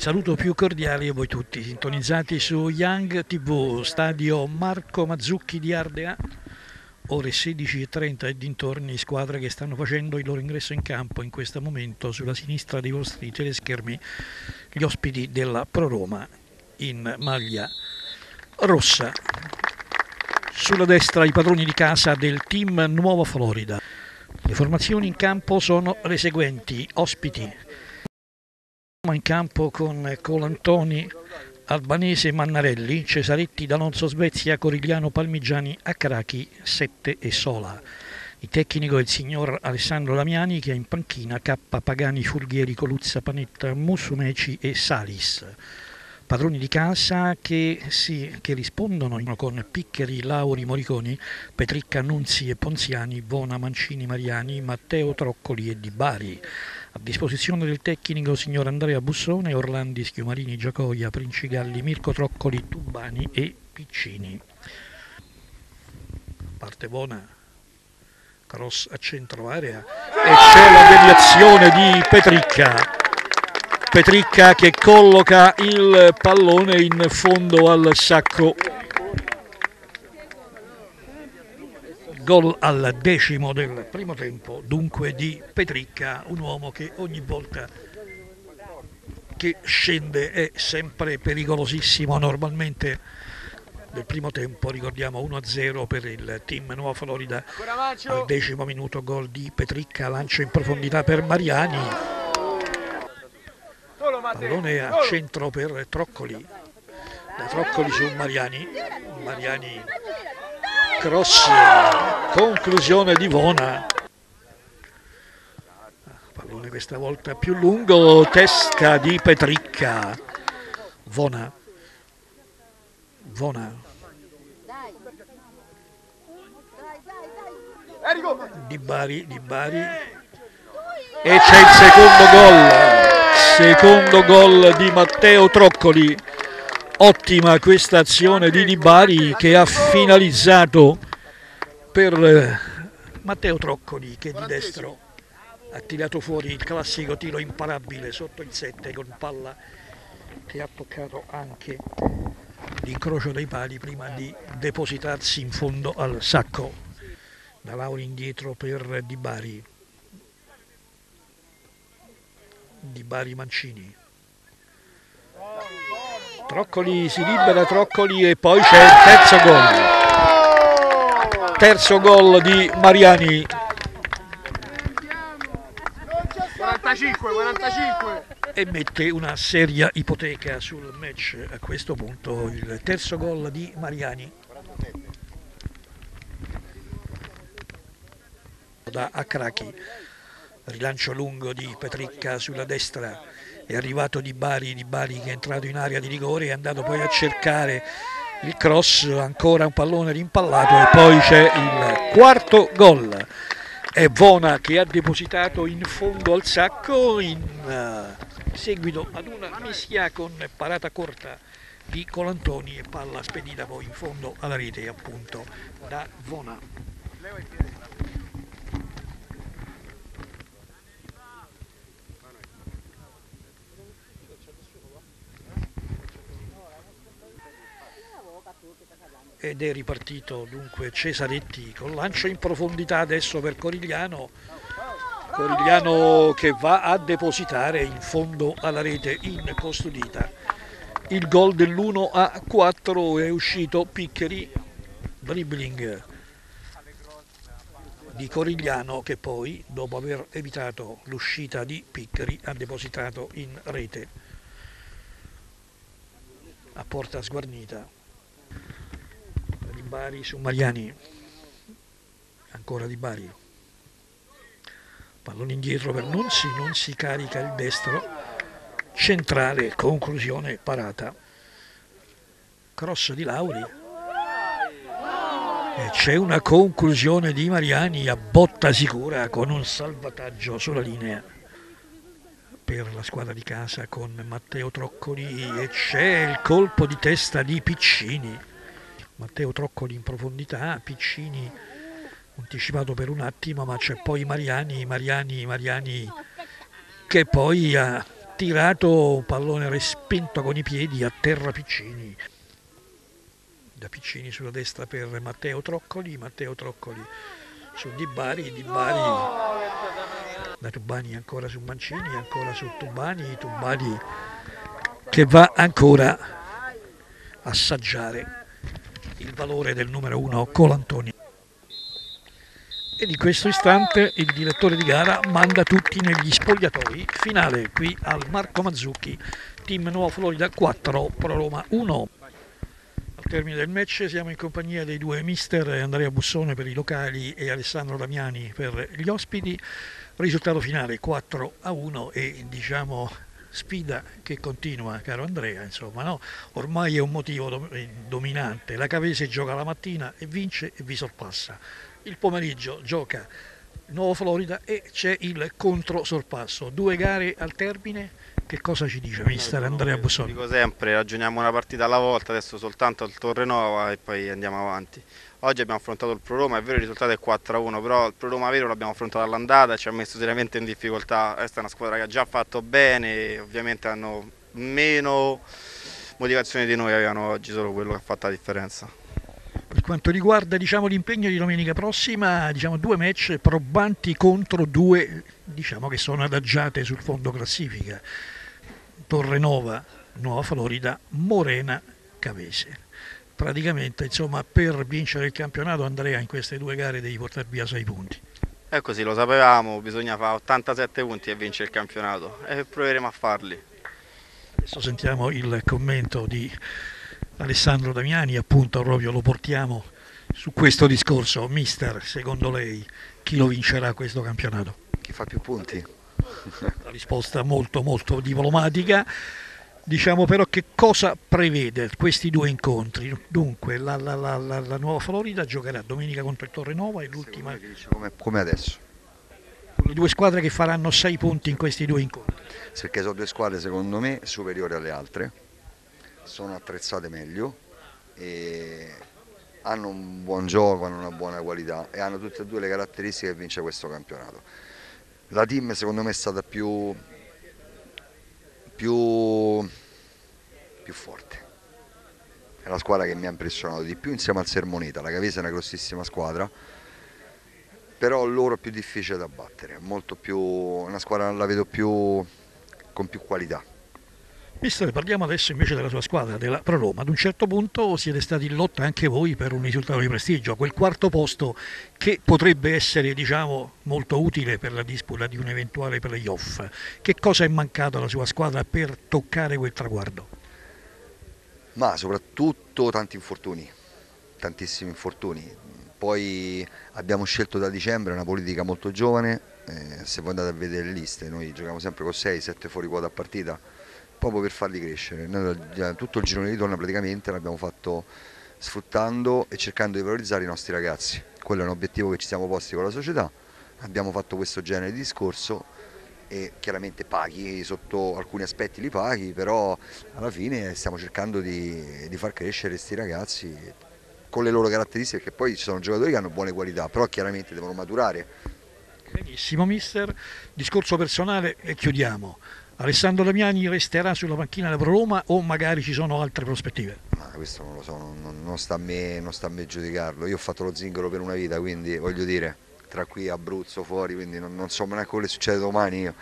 saluto più cordiale a voi tutti, sintonizzati su Young TV, stadio Marco Mazzucchi di Ardea, ore 16.30 e dintorni, squadre che stanno facendo il loro ingresso in campo in questo momento sulla sinistra dei vostri teleschermi, gli ospiti della Pro Roma in maglia rossa. Sulla destra i padroni di casa del team Nuova Florida. Le formazioni in campo sono le seguenti, ospiti in campo con Colantoni, Albanese Mannarelli, Cesaretti, D'Alonso Svezia, Corigliano Palmigiani, Accarachi, Sette e Sola. Il tecnico è il signor Alessandro Damiani che ha in panchina K, Pagani, Furghieri, Coluzza, Panetta, Musumeci e Salis. Padroni di casa che, si, che rispondono con Piccheri, Lauri, Moriconi, Petricca, Nunzi e Ponziani, Bona, Mancini, Mariani, Matteo Troccoli e Di Bari. A disposizione del tecnico signor Andrea Bussone, Orlandi, Schiumarini, Giacoia, Princigalli, Mirko Troccoli, Tubani e Piccini. Parte buona, cross a centro area e c'è la deviazione di Petricca. Petricca che colloca il pallone in fondo al sacco gol al decimo del primo tempo, dunque di Petricca, un uomo che ogni volta che scende è sempre pericolosissimo, normalmente nel primo tempo ricordiamo 1-0 per il team Nuova Florida, al decimo minuto gol di Petricca, lancio in profondità per Mariani, pallone a centro per Troccoli, da Troccoli su Mariani, Mariani cross, conclusione di Vona. Pallone questa volta più lungo, testa di Petricca. Vona. Vona. Di Bari, di Bari. E c'è il secondo gol. Secondo gol di Matteo Troccoli ottima questa azione di Dibari che ha finalizzato per eh, Matteo Troccoli che di destro ha tirato fuori il classico tiro imparabile sotto il 7 con palla che ha toccato anche l'incrocio dei pali prima di depositarsi in fondo al sacco da Lauri indietro per Di Bari. Di Bari Mancini Troccoli si libera, Troccoli e poi c'è il terzo gol. Terzo gol di Mariani. 45, 45. E mette una seria ipoteca sul match a questo punto. Il terzo gol di Mariani. Da Acrachi. Rilancio lungo di Petricca sulla destra è arrivato Di Bari, Di Bari che è entrato in area di rigore è andato poi a cercare il cross, ancora un pallone rimpallato e poi c'è il quarto gol. È Vona che ha depositato in fondo al sacco in uh, seguito ad una mischia con parata corta di Colantoni e palla spedita poi in fondo alla rete appunto da Vona. Ed è ripartito dunque Cesaretti con lancio in profondità adesso per Corigliano. Corigliano che va a depositare in fondo alla rete incustodita il gol dell'1 a 4 è uscito Piccheri dribbling di Corigliano che poi dopo aver evitato l'uscita di Piccheri ha depositato in rete. A porta sguarnita Bari su Mariani ancora di Bari. Pallone indietro per Nunzi non si carica il destro centrale conclusione parata. Cross di Lauri. E c'è una conclusione di Mariani a botta sicura con un salvataggio sulla linea per la squadra di casa con Matteo Troccoli. E c'è il colpo di testa di Piccini Matteo Troccoli in profondità, Piccini anticipato per un attimo, ma c'è poi Mariani, Mariani, Mariani che poi ha tirato pallone respinto con i piedi a terra Piccini. Da Piccini sulla destra per Matteo Troccoli Matteo Troccoli su Di Bari Di Bari. Da Tubani ancora su Mancini ancora su Tubani Tubani che va ancora a assaggiare il valore del numero uno Colantoni e di questo istante il direttore di gara manda tutti negli spogliatoi. Finale qui al Marco Mazzucchi team Nuova Florida 4 Pro Roma 1 al termine del match siamo in compagnia dei due mister Andrea Bussone per i locali e Alessandro Damiani per gli ospiti. Risultato finale 4 a 1 e diciamo sfida che continua caro Andrea insomma no? ormai è un motivo dominante la Cavese gioca la mattina e vince e vi sorpassa il pomeriggio gioca Nuovo Florida e c'è il controsorpasso. Due gare al termine, che cosa ci dice mister Andrea Bussoni? Dico sempre, ragioniamo una partita alla volta, adesso soltanto al Torre Nova e poi andiamo avanti. Oggi abbiamo affrontato il Pro Roma, è vero il risultato è 4-1, però il Pro Roma vero l'abbiamo affrontato all'andata ci ha messo seriamente in difficoltà. Questa è una squadra che ha già fatto bene ovviamente hanno meno motivazione di noi avevano oggi, solo quello che ha fatto la differenza. Per quanto riguarda diciamo, l'impegno di domenica prossima, diciamo, due match probanti contro due diciamo, che sono adagiate sul fondo classifica. Torrenova, Nuova Florida, Morena, Cavese. Praticamente insomma, per vincere il campionato Andrea in queste due gare devi portare via 6 punti. È così, lo sapevamo, bisogna fare 87 punti e vincere il campionato e proveremo a farli. Adesso sentiamo il commento di Alessandro Damiani, appunto proprio lo portiamo su questo discorso. Mister, secondo lei chi lo vincerà questo campionato? Chi fa più punti? La risposta molto molto diplomatica. Diciamo però che cosa prevede questi due incontri? Dunque la, la, la, la Nuova Florida giocherà domenica contro il Torre Nova e l'ultima... Come, come adesso. Le due squadre che faranno sei punti in questi due incontri. Perché sono due squadre secondo me superiori alle altre sono attrezzate meglio e hanno un buon gioco, hanno una buona qualità e hanno tutte e due le caratteristiche che vince questo campionato. La team secondo me è stata più, più, più forte, è la squadra che mi ha impressionato di più insieme al Sermoneta, la Cavese è una grossissima squadra, però loro è più difficile da battere, più, una squadra la vedo più, con più qualità. Mister, parliamo adesso invece della sua squadra, della Pro Roma. Ad un certo punto siete stati in lotta anche voi per un risultato di prestigio, quel quarto posto che potrebbe essere diciamo, molto utile per la disputa di un eventuale playoff. Che cosa è mancato alla sua squadra per toccare quel traguardo? Ma soprattutto tanti infortuni, tantissimi infortuni. Poi abbiamo scelto da dicembre una politica molto giovane, eh, se voi andate a vedere le liste, noi giochiamo sempre con 6-7 fuori quota a partita proprio per farli crescere. Noi tutto il girone di donna praticamente l'abbiamo fatto sfruttando e cercando di valorizzare i nostri ragazzi. Quello è un obiettivo che ci siamo posti con la società, abbiamo fatto questo genere di discorso e chiaramente paghi sotto alcuni aspetti li paghi, però alla fine stiamo cercando di, di far crescere questi ragazzi con le loro caratteristiche, perché poi ci sono giocatori che hanno buone qualità, però chiaramente devono maturare. Benissimo mister, discorso personale e chiudiamo. Alessandro Damiani resterà sulla panchina della Roma o magari ci sono altre prospettive? Ma questo non lo so, non, non, sta me, non, sta a me, giudicarlo. Io ho fatto lo zingaro per una vita, quindi voglio dire, tra qui Abruzzo, fuori, quindi non, non so neanche quello che succede domani. Io.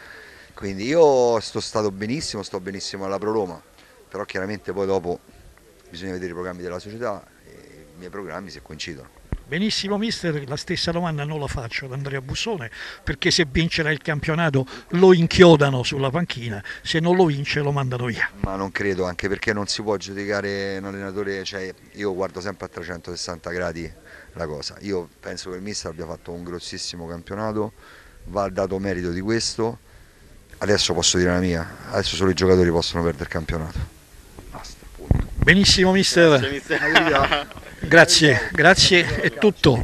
Quindi io sto stato benissimo, sto benissimo alla Pro Roma, però chiaramente poi dopo bisogna vedere i programmi della società e i miei programmi se coincidono. Benissimo mister, la stessa domanda non la faccio ad Andrea Bussone perché se vincerà il campionato lo inchiodano sulla panchina, se non lo vince lo mandano via. Ma non credo, anche perché non si può giudicare un allenatore, cioè io guardo sempre a 360 gradi la cosa. Io penso che il mister abbia fatto un grossissimo campionato, va dato merito di questo. Adesso posso dire la mia, adesso solo i giocatori possono perdere il campionato. Benissimo mister. Grazie, mister. Grazie, grazie, è tutto.